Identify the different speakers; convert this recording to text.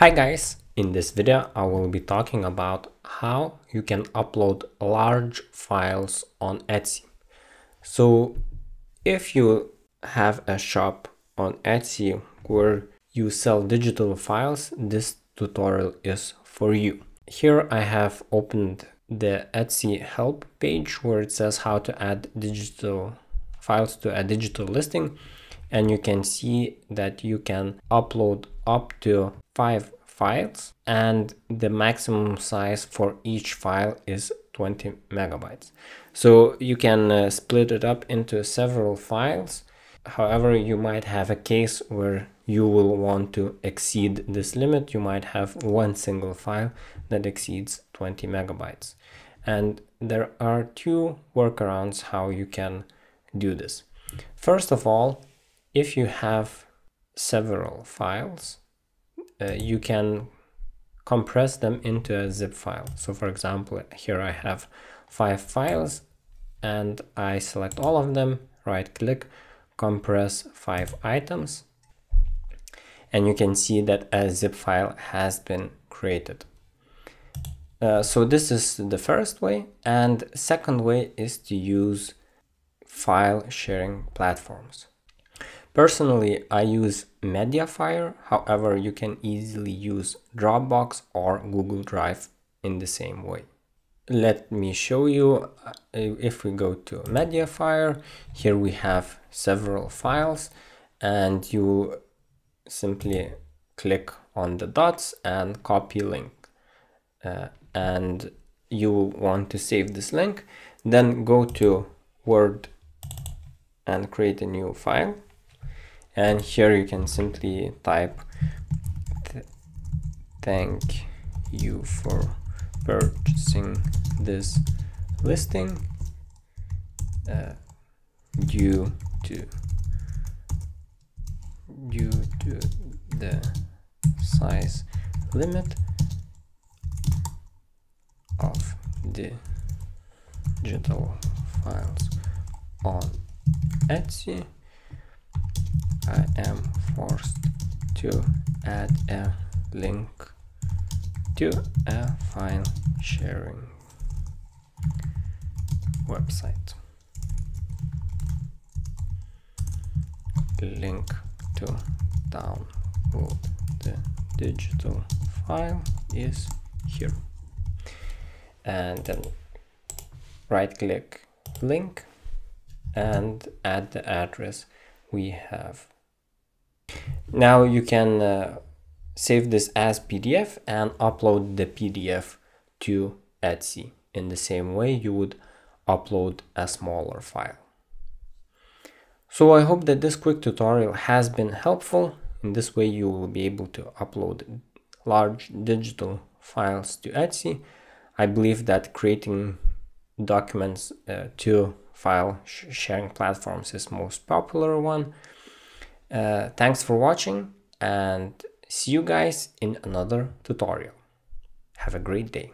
Speaker 1: Hi guys, in this video I will be talking about how you can upload large files on Etsy. So if you have a shop on Etsy where you sell digital files, this tutorial is for you. Here I have opened the Etsy help page where it says how to add digital files to a digital listing and you can see that you can upload up to five files and the maximum size for each file is 20 megabytes. So you can uh, split it up into several files. However you might have a case where you will want to exceed this limit. You might have one single file that exceeds 20 megabytes. And there are two workarounds how you can do this. First of all if you have several files, uh, you can compress them into a zip file. So for example, here I have five files and I select all of them, right click, compress five items. And you can see that a zip file has been created. Uh, so this is the first way. And second way is to use file sharing platforms. Personally, I use Mediafire, however, you can easily use Dropbox or Google Drive in the same way. Let me show you, uh, if we go to Mediafire, here we have several files and you simply click on the dots and copy link. Uh, and you want to save this link, then go to Word and create a new file and here you can simply type th thank you for purchasing this listing. Uh, due to due to the size limit of the digital files on Etsy I am forced to add a link to a file sharing website. Link to download the digital file is here. And then right click link and add the address we have now you can uh, save this as PDF and upload the PDF to Etsy in the same way you would upload a smaller file. So I hope that this quick tutorial has been helpful. In this way you will be able to upload large digital files to Etsy. I believe that creating documents uh, to file sh sharing platforms is most popular one. Uh, thanks for watching and see you guys in another tutorial. Have a great day.